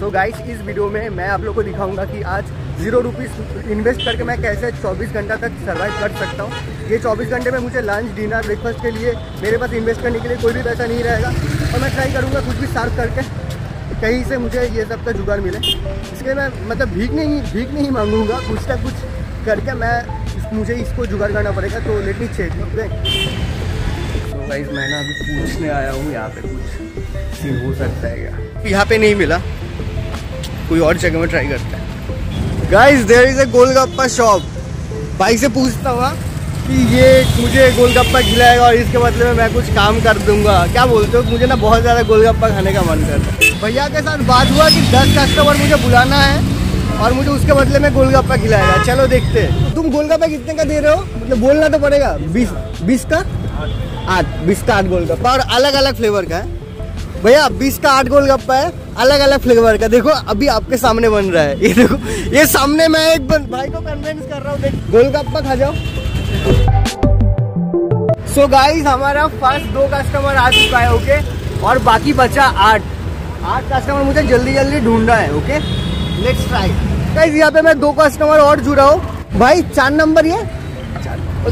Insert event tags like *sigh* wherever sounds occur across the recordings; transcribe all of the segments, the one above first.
So guys इस video में मैं आप लोग को दिखाऊँगा कि आज ज़ीरो रुपीज़ इन्वेस्ट करके मैं कैसे 24 घंटा तक सर्वाइव कर सकता हूँ। ये 24 घंटे में मुझे लंच डिनर ब्रेकफास्ट के लिए मेरे पास इन्वेस्ट करने के लिए कोई भी पैसा नहीं रहेगा। और मैं ट्राई करूँगा कुछ भी सार्फ करके कहीं से मुझे ये सब का जुगाड़ मिले। इसके मैं मतलब भीख नहीं भीख नहीं मांगूँगा कुछ ना कुछ करके मैं मुझे इसको जुगाड़ करना पड़ेगा तो लेट मी चेक तो गाइस मैं ना अभी पूछने आया हूँ यहाँ पे कुछ सीन हो सकता है क्या? यहाँ पे नहीं मिला। कोई और जगह में ट्राई करते हैं। Guys there is a golgappa shop भाई से पूछता हुआ कि ये मुझे गोलगप्पा खिलाएगा और इसके बदले में मैं कुछ काम कर दूँगा। क्या बोलते हो? मुझे ना बहुत ज़्यादा गोलगप्पा खाने का मन करता है। भैया के साथ बात हुआ कि दस कस्टमर मुझे बुलाना है और मुझे उसके बदले में गोलगप्पा खिलाएगा। चलो देखते हैं। तुम गोलगप्पा कितने का दे रहे हो? मतलब बोलना तो पड़ेगा। बीस बीस का? आठ। बीस का आठ गोलगप्पा और अलग अलग फ्लेवर का है। भैया, बीस का आठ गोलगप्पा है। अलग अलग फ्लेवर का। देखो अभी आपके सामने बन रहा है। ये देखो ये सामने मैं एक बन, भाई को कन्विंस कर रहा हूँ देख गोलगप्पा खा जाओ। सो so गाइस हमारा फ़र्स्ट दो कस्टमर आ चुका है ओके और बाकी बचा आठ। आठ कस्टमर मुझे जल्दी जल्दी ढूंढना है ओके लेट्स ट्राई गाइस यहाँ पे मैं दो कस्टमर और जुड़ा हूँ। भाई चार नंबर ये?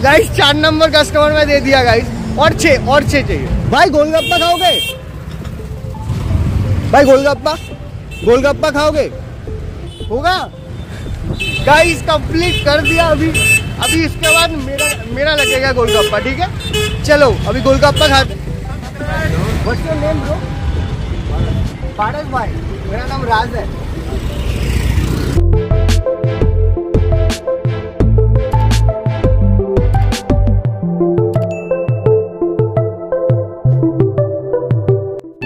गाइस चार नंबर कस्टमर में दे दिया गाइस और छः और छः चाहिए। भाई गोलगप्पा खाओगे? भाई गोलगप्पा गोलगप्पा खाओगे? होगा? गाइस कंप्लीट कर दिया अभी। अभी इसके बाद मेरा मेरा लगेगा गोलगप्पा, ठीक है? चलो, अभी गोलगप्पा खाते what's your name bro Paras भाई, मेरा नाम राज है।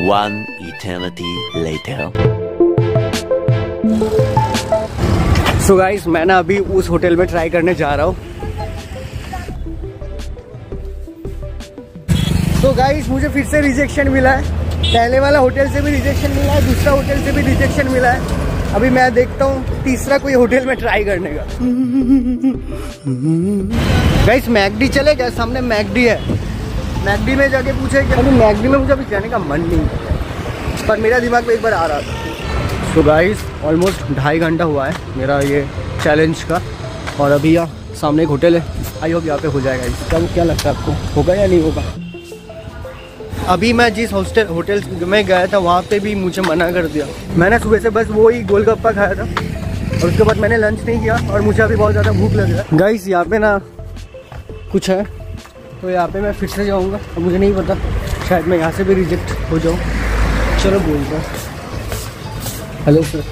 One eternity later. so guys मैं ना अभी उस होटल में ट्राई करने जा रहा हूँ। तो गाइस मुझे फिर से रिजेक्शन मिला है। पहले वाला होटल से भी रिजेक्शन मिला है, दूसरा होटल से भी रिजेक्शन मिला है। अभी मैं देखता हूँ, तीसरा कोई होटल में ट्राई करने का। *laughs* गाइस मैकडी चले गए, सामने मैकडी है। मैकडी में जाके पूछे कि अभी मैकडी में मुझे अभी जाने का मन नहीं है। पर मेरा दिमाग में एक बार आ रहा था। सो गाइस ऑलमोस्ट ढाई घंटा हुआ है मेरा ये चैलेंज का। और अभी यहाँ सामने एक होटल है। आई होप यहाँ पे हो जाएगा। क्या क्या लगता है आपको? होगा या नहीं होगा? अभी मैं जिस हॉस्टल होटल में गया था, वहाँ पे भी मुझे मना कर दिया। मैंने सुबह से बस वो ही गोलगप्पा खाया था। और उसके बाद मैंने लंच नहीं किया और मुझे अभी बहुत ज़्यादा भूख लग रहा है। गाइस यहाँ पे ना कुछ है। तो यहाँ पे मैं फिर से जाऊँगा। और मुझे नहीं पता, शायद मैं यहाँ से भी रिजेक्ट हो जाऊँ। चलो बोलता hello sir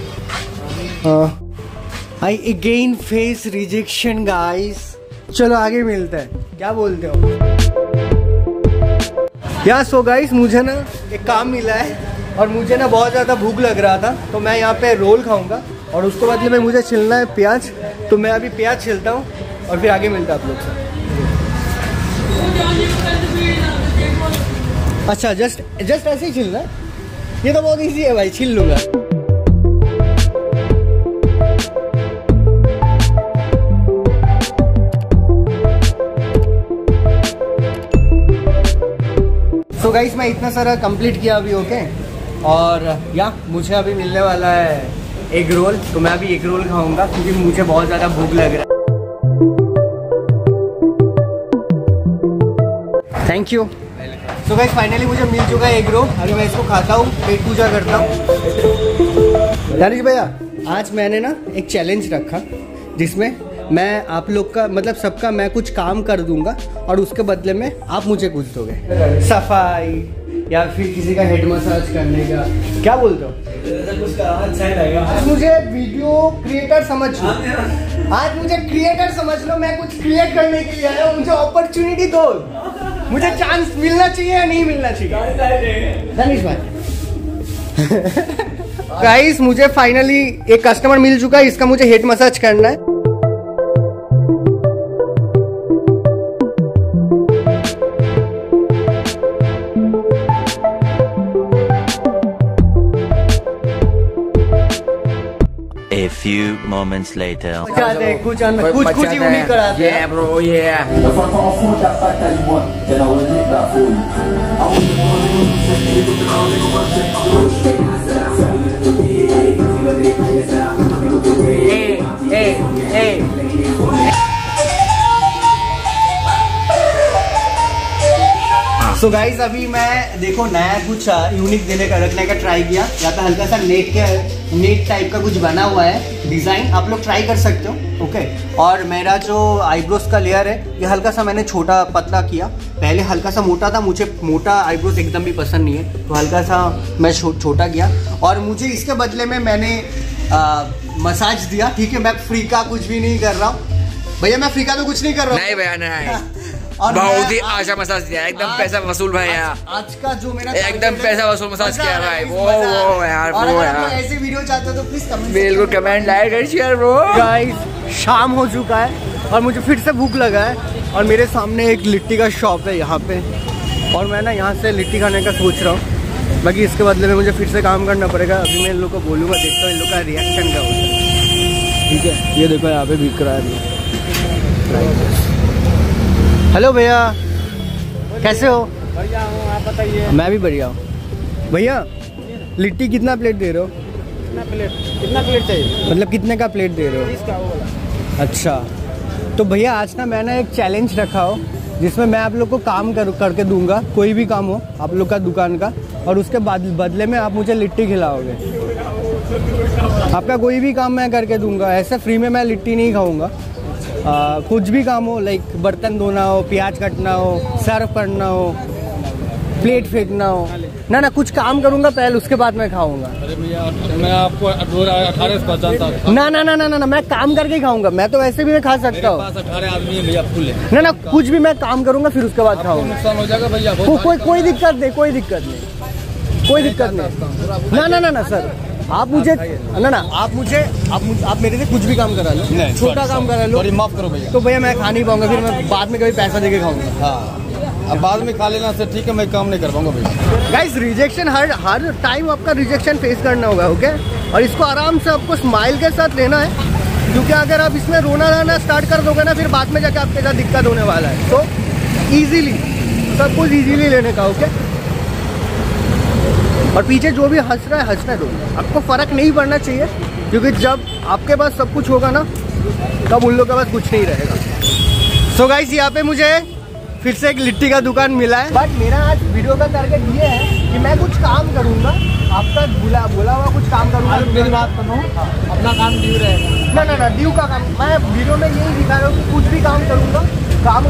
I again face rejection guys चलो आगे मिलते हैं। क्या बोलते हो? या सो गाइस मुझे ना एक काम मिला है और मुझे ना बहुत ज़्यादा भूख लग रहा था तो मैं यहाँ पे रोल खाऊँगा और उसके बाद में मुझे छिलना है प्याज तो मैं अभी प्याज छिलता हूँ और फिर आगे मिलता है आप लोग से। अच्छा जस्ट जस्ट ऐसे ही छिलना ये तो बहुत इजी है भाई छिल लूँगा। सो गाइस मैं इतना सारा कंप्लीट किया अभी ओके और या मुझे अभी मिलने वाला है एग रोल तो मैं अभी एग रोल खाऊँगा, क्योंकि मुझे बहुत ज़्यादा भूख लग रहा है। थैंक यू तो गाइस फाइनली मुझे मिल चुका है एग रोल अभी मैं इसको खाता हूँ, पेट पूजा करता हूँ. दानिश भैया, आज मैंने ना एक चैलेंज रखा, जिसमें मैं आप लोग का मतलब सबका मैं कुछ काम कर दूँगा और उसके बदले में आप मुझे कुछ दोगे। सफ़ाई या फिर किसी का हेड मसाज करने का। क्या बोलते हो? आज मुझे वीडियो क्रिएटर समझ लो। आज मुझे क्रिएटर समझ लो, मैं कुछ क्रिएट करने के लिए आया हूँ, मुझे अपॉर्चुनिटी दो। मुझे चांस मिलना चाहिए या नहीं मिलना चाहिए? धनीश भाई गाइस मुझे फाइनली एक कस्टमर मिल चुका है इसका मुझे हेड मसाज करना है। few moments later. Yeah, bro, yeah. Hey, hey, hey. So guys अभी मैं देखो नया कुछ यूनिक देने का रखने का ट्राई किया। या तो हल्का सा नेट के नेट टाइप का कुछ बना हुआ है डिज़ाइन आप लोग ट्राई कर सकते हो ओके और मेरा जो आईब्रोज का लेयर है ये हल्का सा मैंने छोटा पतला किया। पहले हल्का सा मोटा था मुझे मोटा आईब्रोज एकदम भी पसंद नहीं है। तो हल्का सा मैं छो, छोटा किया। और मुझे इसके बदले में मैंने मसाज दिया। ठीक है मैं फ्री का कुछ भी नहीं कर रहा हूँ। भैया मैं फ्री का तो कुछ नहीं कर रहा हूँ। नहीं भैया नहीं। *laughs* बहुत ही आशा मसाज दिया एकदम पैसा वसूल भाई यार। आज का जो मेरा एकदम पैसा वसूल मसाज किया भाई। वो- वो यार, वो यार। ऐसे वीडियो चाहते हो तो प्लीज़ कमेंट बिल्कुल कमेंट लाइक और शेयर ब्रो गाइस शाम हो चुका है और मुझे फिर से भूख लगा है और मेरे सामने एक लिट्टी का शॉप है यहाँ पे। और मैं ना यहाँ से लिट्टी खाने का सोच रहा हूँ। बाकी इसके बदले में मुझे फिर से काम करना पड़ेगा। अभी मैं इन लोग को बोलूँगा देखता हूँ इन लोग का रिएक्शन क्या होता है। ठीक है? ये देखो यहाँ पे बिक रहा है। हेलो भैया। कैसे हो? बढ़िया हूँ आप बताइए। मैं भी बढ़िया हूँ। भैया लिट्टी कितना प्लेट दे रहे हो? कितना प्लेट कितना प्लेट चाहिए? मतलब कितने का प्लेट दे रहे हो? अच्छा। तो भैया आज ना मैंने एक चैलेंज रखा हो जिसमें मैं आप लोग को काम कर करके दूँगा कोई भी काम हो आप लोग का दुकान का और उसके बाद बदले में आप मुझे लिट्टी खिलाओगे। आपका कोई भी काम मैं करके दूँगा ऐसे फ्री में मैं लिट्टी नहीं खाऊँगा। आ, कुछ भी काम हो लाइक बर्तन धोना हो प्याज कटना हो सर्व करना हो प्लेट फेंकना हो। ना ना कुछ काम करूँगा पहले उसके बाद मैं खाऊँगा। अरे भैया मैं आपको अठारह से पहचानता ना ना ना ना ना ना मैं काम करके ही खाऊँगा। मैं तो वैसे भी मैं खा सकता हूँ। अठारह आदमी है भैया फुल ना ना कुछ भी मैं काम करूँगा फिर उसके बाद खाऊँगा। नुकसान हो जाएगा भैया कोई कोई दिक्कत नहीं कोई दिक्कत नहीं कोई दिक्कत नहीं। ना ना ना ना सर। आप मुझे ना ना आप मुझे आप मुझ- आप मेरे से कुछ भी काम करा लो। छोटा काम. करा लो। माफ़ करो भैया। तो भैया मैं खा नहीं पाऊँगा फिर मैं बाद में कभी पैसा देके खाऊँगा। हाँ। अब बाद में खा लेना से ठीक है मैं काम नहीं कर पाऊँगा भैया। गाइस रिजेक्शन हर हर टाइम आपका रिजेक्शन फेस करना होगा ओके और इसको आराम से आपको स्माइल के साथ लेना है क्योंकि अगर आप इसमें रोना रहना स्टार्ट कर दोगे ना फिर बाद में जाके आपके साथ दिक्कत होने वाला है। तो इजीली सब कुछ इजीली लेने का ओके और पीछे जो भी हंस रहा है हंसने दो। आपको फ़र्क नहीं पड़ना चाहिए क्योंकि जब आपके पास सब कुछ होगा ना तब उन लोग के पास कुछ नहीं रहेगा। सो गाइस यहाँ पे मुझे फिर से एक लिट्टी का दुकान मिला है। बट मेरा आज वीडियो का टारगेट ये है कि मैं कुछ काम करूँगा आपका बुला बोला हुआ कुछ काम करूँगा। मेरी बात सुनो अपना काम ड्यू रहेगा। ना ना ना ड्यू का काम मैं वीडियो में यही दिखा रहा हूँ कि कुछ भी काम करूँगा काम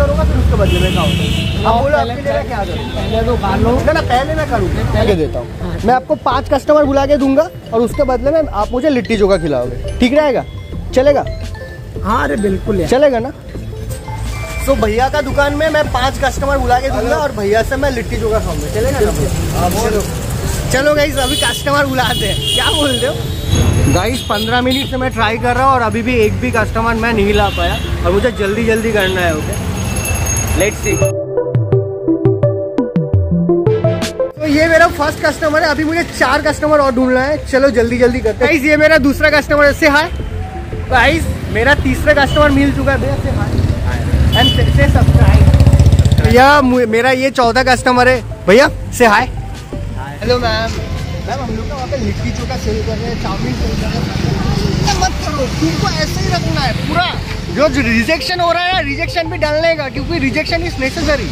बदले में खाऊँगा बोलो आपके लिए क्या करूँ? पहले तो खा लो। ना ना पहले मैं पहले देता हूँ। मैं आपको पाँच कस्टमर बुला के दूँगा और उसके बदले में आप मुझे लिट्टी चोखा खिलाओगे। ठीक रहेगा? चलेगा? हाँ अरे बिल्कुल चलेगा ना? तो भैया का दुकान में मैं पाँच कस्टमर बुला के दूँगा और भैया से मैं लिट्टी चोखा खाऊँगा। चलेगा ना भैया? चलो। चलो गाइस अभी कस्टमर बुलाते हैं। क्या बोल रहे हो? गाइस पंद्रह मिनट से मैं ट्राई कर रहा हूँ और अभी भी एक भी कस्टमर मैं नहीं ला पाया और मुझे जल्दी जल्दी करना है ओके लेट्स सी तो ये मेरा फ़र्स्ट कस्टमर है। अभी मुझे चार कस्टमर और ढूंढना है। चलो जल्दी जल्दी करते हैं। ये मेरा दूसरा कस्टमर से हाय गाइस मेरा तीसरा कस्टमर मिल चुका है। भैया से हाय एंड से, सब्सक्राइब भैया मेरा ये चौथा कस्टमर है। भैया से हाय हेलो मैम मैम हम लोग वहाँ पे लिट्टी चोखा सेल कर रहे हैं चाउमीन सेल कर रहे हैं। मत करो तुमको ऐसे ही रखना है पूरा। जो रिजेक्शन हो रहा है रिजेक्शन भी डालने का, क्योंकि रिजेक्शन इज़ नेसेसरी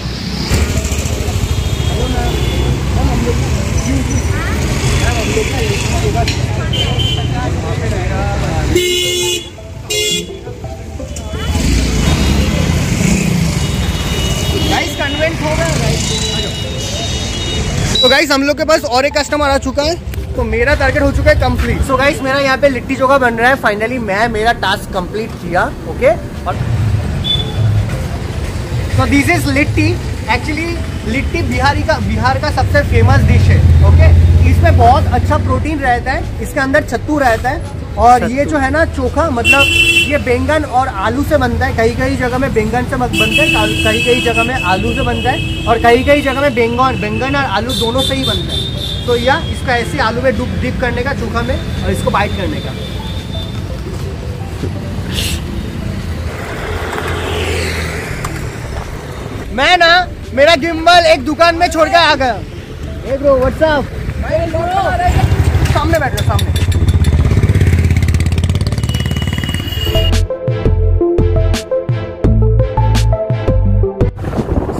तो गाइस हम लोग के पास और एक कस्टमर आ चुका है। तो मेरा टारगेट हो चुका है कंप्लीट सो गाइस मेरा यहाँ पे लिट्टी चोखा बन रहा है. फाइनली मैं मेरा टास्क कंप्लीट किया ओके और तो this is litti. Actually litti Bihari का बिहार का सबसे फ़ेमस डिश है ओके इसमें बहुत अच्छा प्रोटीन रहता है. इसके अंदर छत्तू रहता है. और ये जो है ना चोखा मतलब ये बैंगन और आलू से बनता है. कई कई जगह में बैंगन से बनता है कई कई जगह में आलू से बनता है. और कई कई जगह में बैंगन बैंगन और आलू दोनों से ही बनता है. तो या इसका ऐसे आलू में डुब डिप करने का चोखा में और इसको बाइट करने का। मैं ना, मेरा गिम्बल एक दुकान में छोड़ के आ गया। ब्रो व्हाट्सअप सामने बैठ जाओ, सामने।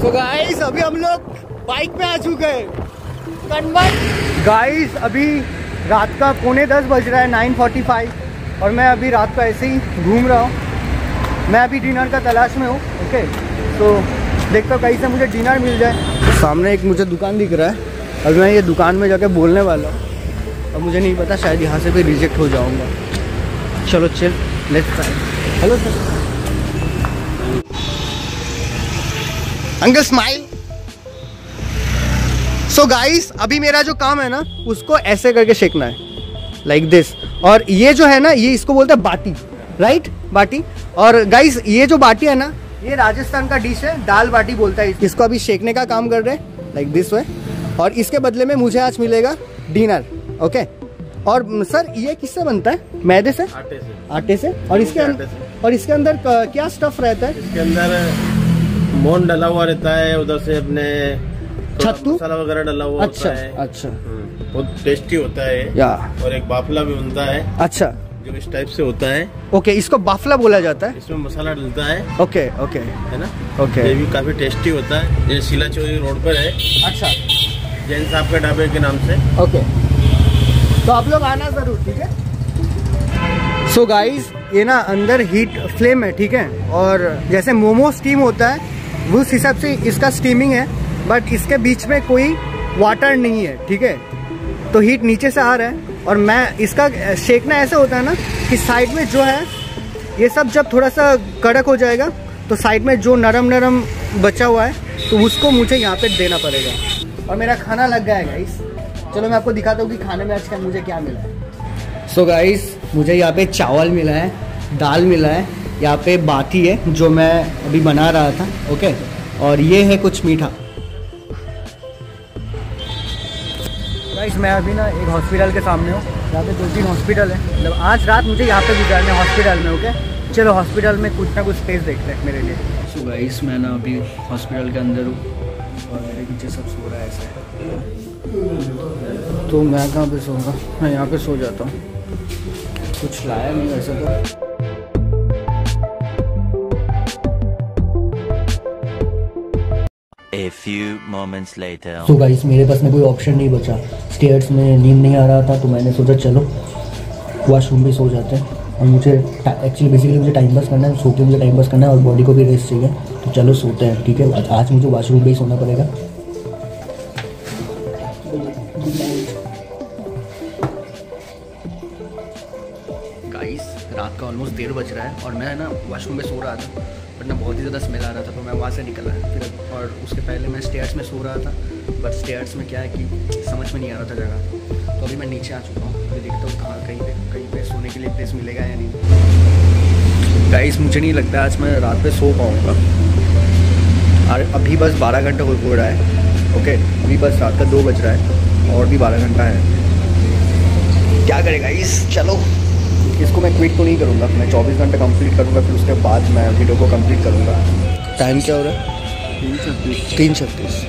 सो गाइस अभी हम लोग बाइक पे आ चुके हैं। गाइस अभी रात का पौने दस बज रहा है नाइन फोर्टी फाइव और मैं अभी रात को ऐसे ही घूम रहा हूँ। मैं अभी डिनर का तलाश में हूँ ओके तो देखता हूँ कहीं से मुझे डिनर मिल जाए। सामने एक मुझे दुकान दिख रहा है, अभी मैं ये दुकान में जाके बोलने वाला हूँ। और मुझे नहीं पता, शायद यहाँ से भी रिजेक्ट हो जाऊँगा। चलो चल let's hello sir uncle smile so so guys अभी मेरा जो काम है ना उसको ऐसे करके शेकना है लाइक like दिस और ये जो है ना ये इसको बोलते हैं बाटी राइट बाटी. और गाइस ये जो बाटी है ना ये राजस्थान का डिश है दाल बाटी बोलता है इसको. अभी शेकने का काम कर रहे हैं लाइक दिस वे और इसके बदले में मुझे आज मिलेगा डिनर ओके और सर ये किससे बनता है? मैदे से? आटे से। आटे से? और इसके आटे अंदर और इसके अंदर क्या स्टफ़ रहता है? इसके अंदर मोन डला हुआ रहता है उधर से अपने सत्तू? मसाला वगैरह डला हुआ अच्छा होता है। अच्छा। हम्म, बहुत टेस्टी होता है। या। और एक बाफला भी बनता है। अच्छा। जो इस टाइप से होता है। ओके इसको बाफला बोला जाता है? इसमें मसाला डलता है। Okay okay. है ना? ओके। ये भी काफ़ी टेस्टी होता है। ये शिला चौधरी रोड पर है। अच्छा। जैन साहब के ढाबे के नाम से। ओके। तो आप लोग आना ज़रूर ठीक है? सो गाइस ये ना अंदर हीट फ्लेम है ठीक है? और जैसे मोमो स्टीम होता है उस हिसाब से इसका स्टीमिंग है। बट इसके बीच में कोई वाटर नहीं है, ठीक है? तो हीट नीचे से आ रहा है और मैं, इसका शेकना ऐसा होता है ना कि साइड में जो है, ये सब जब थोड़ा सा कड़क हो जाएगा तो साइड में जो नरम नरम बचा हुआ है तो उसको मुझे यहाँ पे देना पड़ेगा। और मेरा खाना लग गया है गाइस चलो मैं आपको दिखाता हूँ कि खाने में आजकल मुझे क्या मिला है। सो so गाइस मुझे यहाँ पे चावल मिला है, दाल मिला है, यहाँ पे बाटी है, जो मैं अभी बना रहा था ओके और ये है कुछ मीठा। गाइस मैं अभी ना एक हॉस्पिटल के सामने हूँ। यहाँ पे दो तीन हॉस्पिटल है। मतलब आज रात मुझे यहाँ पे गुजारना है हॉस्पिटल में ओके चलो हॉस्पिटल में कुछ ना कुछ स्पेस देखते हैं मेरे लिए। सो गाइस मैं ना अभी हॉस्पिटल के अंदर हूँ और मेरे पीछे सब सो रहा है ऐसे तो मैं कहाँ पे सोऊँगा? मैं यहाँ पे सो जाता हूँ। कुछ लाया नहीं वैसे तो। A few moments later. तो गाइस मेरे पास में कोई ऑप्शन नहीं बचा। स्टेयर्स में नींद नहीं आ रहा था तो मैंने सोचा चलो वॉशरूम भी सो जाते हैं। और मुझे एक्चुअली बेसिकली मुझे टाइम पास करना है सो के मुझे टाइम पास करना है और बॉडी को भी रेस्ट चाहिए। तो चलो सोते हैं ठीक है? आज- आज मुझे वॉशरूम भी सोना पड़ेगा। डेढ़ बज रहा है और मैं ना वॉशरूम में सो रहा था, बट ना बहुत ही ज़्यादा स्मेल आ रहा था तो मैं वहाँ से निकला फिर और उसके पहले मैं स्टेयर्स में सो रहा था बट स्टेयर्स में क्या है कि समझ में नहीं आ रहा था जगह। तो अभी मैं नीचे आ चुका हूँ, अभी देखता हूँ कहाँ, कहीं पे कहीं पे सोने के लिए प्लेस मिलेगा या नहीं। गाइस मुझे नहीं लगता आज मैं रात पे सो पाऊँगा। और अभी बस बारह घंटा हो रहा है ओके अभी बस रात का दो बज रहा है और भी बारह घंटा है। क्या करेगा इस चलो। इसको मैं क्विट तो नहीं करूँगा मैं 24 घंटे कंप्लीट करूँगा फिर उसके बाद मैं वीडियो को कंप्लीट करूँगा। टाइम क्या हो रहा है? तीन छत्तीस। तीन छत्तीस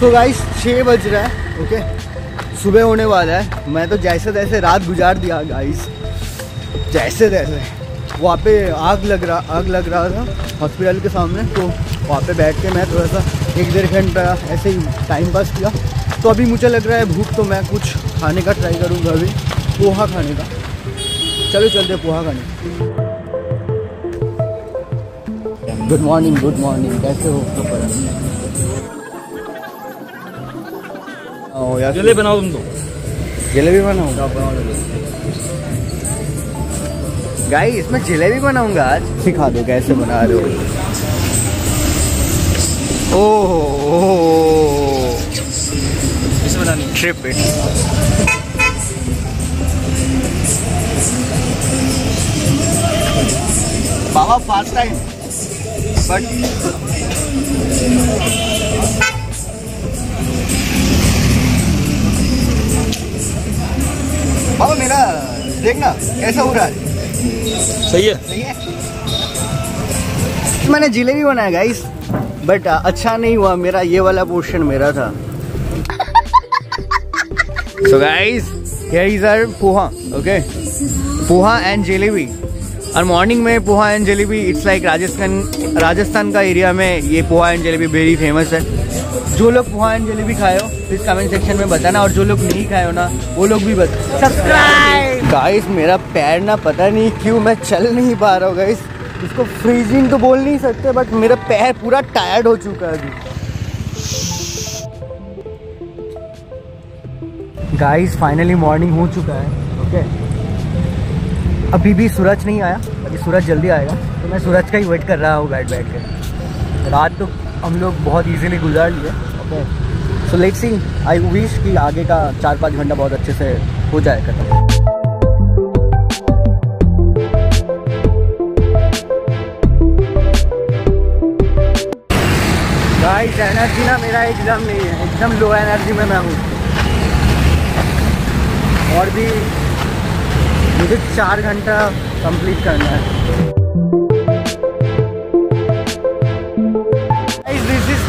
तो गाइस छः बज रहा है ओके सुबह होने वाला है। मैं तो जैसे तैसे रात गुजार दिया गाइस जैसे तैसे। वहाँ पे आग लग रहा आग लग रहा था हॉस्पिटल के सामने तो वहाँ पे बैठ के मैं थोड़ा सा एक डेढ़ घंटा ऐसे ही टाइम पास किया। तो अभी मुझे लग रहा है भूख तो मैं कुछ खाने का ट्राई करूँगा अभी पोहा खाने का। चलो चलते पोहा खाने। गुड मॉर्निंग गुड मॉर्निंग कैसे हो? तो यार। जलेबी बनाओ तुम तो जलेबी बनाऊँ? गाई इसमें जलेबी बनाऊँगा आज। सिखा दो कैसे बना रहे हो। ओह। किसे बनानी ट्रिप इट बाबा फास्ट टाइम बट बाबा मेरा देखना कैसा हो रहा है? सही है। सही है? मैंने जिलेबी बनाया गाइस बट अच्छा नहीं हुआ मेरा ये वाला पोर्शन मेरा था। So guys here is our poha okay poha and jalebi और मॉर्निंग में poha and jalebi it's like Rajasthan Rajasthan का एरिया में ये poha and jalebi very famous है। जो लोग पोहा एंड जलेबी खाए हो प्लीज़ कमेंट सेक्शन में बताना। और जो लोग नहीं खाए हो ना वो लोग भी बता सब्सक्राइब गाइस मेरा पैर ना पता नहीं क्यों मैं चल नहीं पा रहा हूँ गाइस इसको फ्रीजिंग तो बोल नहीं सकते बट मेरा पैर पूरा टायर्ड हो चुका है अभी। गाइस फाइनली मॉर्निंग हो चुका है ओके अभी भी सूरज नहीं आया, अभी सूरज जल्दी आएगा तो मैं सूरज का ही वेट कर रहा हूँ बैठ बैठ के। रात तो हम लोग बहुत इजीली गुजार लिए okay so let see I wish कि आगे का चार पाँच घंटा बहुत अच्छे से हो जाए खत्म। एनर्जी ना मेरा एकदम नहीं है, एकदम लो एनर्जी में मैं हूँ। और भी मुझे चार घंटा कंप्लीट करना है।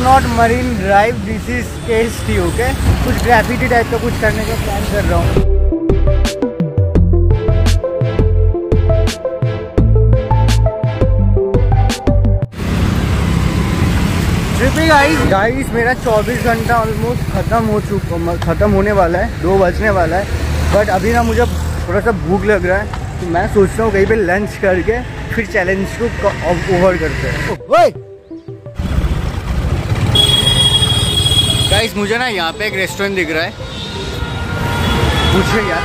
Not Marine Drive this is case T okay कुछ ग्रेफिटी टाइप का कुछ करने का प्लान कर रहा हूँ। गाइस गाइस मेरा 24 घंटा ऑलमोस्ट ख़त्म हो चुका, ख़त्म होने वाला है, दो बजने वाला है। बट अभी ना मुझे थोड़ा सा भूख लग रहा है तो मैं सोच रहा हूँ कहीं पे लंच करके फिर चैलेंज को ओवर करते हैं। गाइस मुझे ना यहाँ पे एक रेस्टोरेंट दिख रहा है। पूछे यार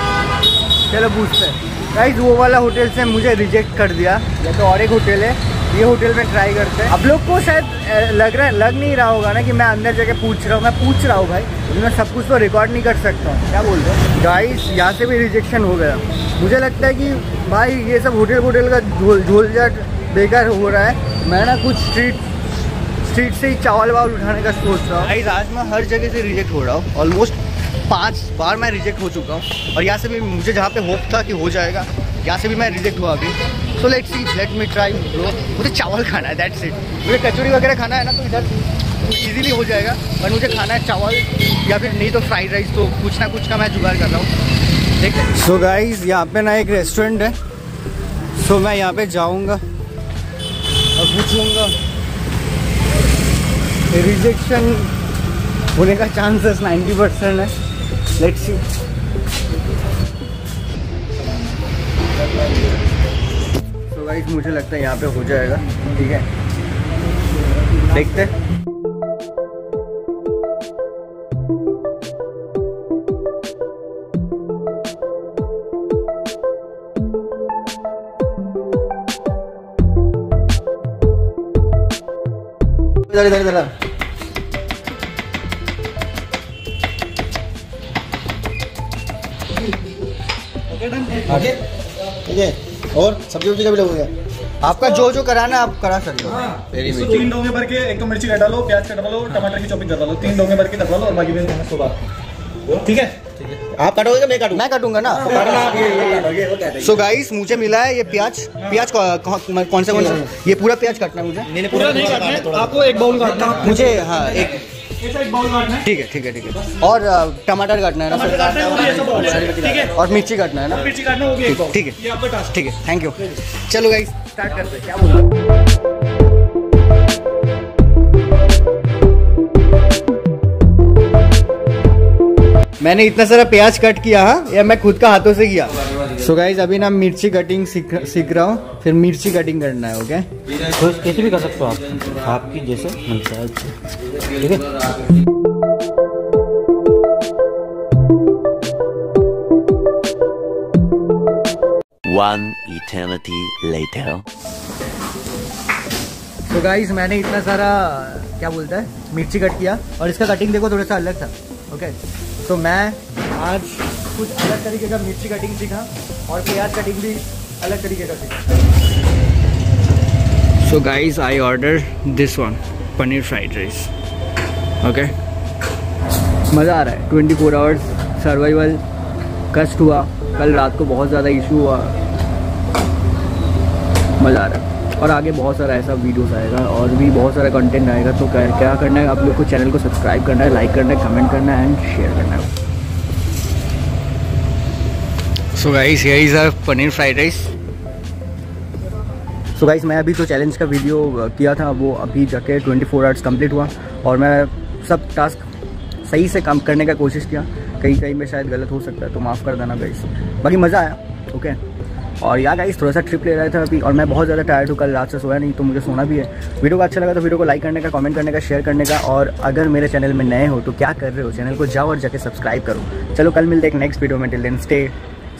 चलो पूछते हैं। गाइस वो वाला होटल से मुझे रिजेक्ट कर दिया। या तो और एक होटल है ये होटल में ट्राई करते हैं। आप लोग को शायद लग रहा है, लग नहीं रहा होगा ना कि मैं अंदर जाके पूछ रहा हूँ, मैं पूछ रहा हूँ भाई। मैं सब कुछ तो रिकॉर्ड नहीं कर सकता हूँ। क्या बोल रहे हो? गाइस यहाँ से भी रिजेक्शन हो गया। मुझे लगता है कि भाई, ये सब होटल वोटल का झोल झोलझाट बेकार हो रहा है। मैं ना कुछ स्ट्रीट स्ट्रीट से ही चावल वावल उठाने का सोच रहा हूँ। गाइस आज मैं हर जगह से रिजेक्ट हो रहा हूँ। ऑलमोस्ट पाँच बार मैं रिजेक्ट हो चुका हूँ। और यहाँ से भी मुझे जहाँ पे होप था कि हो जाएगा, यहाँ से भी मैं रिजेक्ट हुआ अभी। So let see let me try मुझे चावल खाना है दैट्स इट मुझे कचौड़ी वगैरह खाना है ना तो इधर इजीली हो जाएगा, पर मुझे खाना है चावल या फिर नहीं तो फ्राइड राइस तो कुछ ना कुछ का मैं जुगाड़ कर रहा हूँ। है सो गाइज़ यहाँ पे ना एक रेस्टोरेंट है। सो मैं यहाँ पे जाऊँगा और पूछ लूँगा रिजेक्शन होने का चांसेस 90 परसेंट है। लेट्स सी गाइस मुझे लगता है यहाँ पे हो जाएगा, ठीक है? देखते हैं। इधर इधर इधर। ठीक है और सब्ज़ी वब्जी का भी लगेगा आपका जो जो कराना आप करा सकते हो। वेरी तीन डोंगे भर के एक तो मिर्ची कटा लो प्याज कटवा लो टमाटर की चॉपिंग करवा लो तीन डोंगे भर के कटवा लो और बाकी भी सुबह। ठीक है? आप काटोगे कि मैं काटूँ? मैं काटूँगा ना। सो गाइस मुझे मिला है ये प्याज। प्याज कौ- कौ- कौन सा कौन सा? ये पूरा प्याज काटना है मुझे। पूरा नहीं काटना है आपको एक बाउल काटना मुझे हाँ एक ठीक है ठीक है ठीक है। और टमाटर काटना है ना और मिर्ची काटना है ना? मिर्ची काटना वो भी एक ठीक है। ठीक है थैंक यू चलो गाइस स्टार्ट करते हैं। क्या बोल? मैंने इतना सारा प्याज कट किया हाँ या मैं खुद का हाथों से किया? सो so गाइज़ अभी ना मिर्ची कटिंग सीख सीख रहा हूँ। फिर मिर्ची कटिंग करना है ओके तो कैसे भी कर सकते हो आप? आपकी जैसे ठीक है? One eternity later. तो गाइज़ मैंने इतना सारा क्या बोलता है मिर्ची कट किया। और इसका कटिंग देखो थोड़ा सा अलग था ओके okay? तो मैं आज कुछ अलग तरीके का मिर्ची कटिंग सीखा। और प्याज कटिंग भी अलग तरीके का सीखा। So guys I order this one paneer fried rice okay मज़ा आ रहा है। ट्वेंटी फोर आवर्स सर्वाइवल कष्ट हुआ। कल रात को बहुत ज़्यादा इशू हुआ। मज़ा आ रहा है। और आगे बहुत सारा ऐसा वीडियोस आएगा और भी बहुत सारा कंटेंट आएगा। तो क्या क्या करना है? आप लोग को चैनल को सब्सक्राइब करना है लाइक करना है कमेंट करना है एंड शेयर करना है। So guys here is a paneer fried rice so guys मैं अभी जो चैलेंज का वीडियो किया था, वो अभी जाके 24 फोर आवर्स कंप्लीट हुआ और मैं सब टास्क सही से काम करने का कोशिश किया। कहीं कहीं में शायद गलत हो सकता है तो माफ़ कर देना गाइस बाकी मज़ा आया ओके और यार गाइस थोड़ा सा ट्रिप ले रहा था अभी और मैं बहुत ज़्यादा टायर्ड हूँ, कल रात से सोया नहीं तो मुझे सोना भी है। वीडियो को अच्छा लगा तो वीडियो को लाइक करने का कमेंट करने का शेयर करने का और अगर मेरे चैनल में नए हो तो क्या कर रहे हो? चैनल को जाओ और जाके सब्सक्राइब करो। चलो, कल मिलते एक नेक्स्ट वीडियो में। Till then stay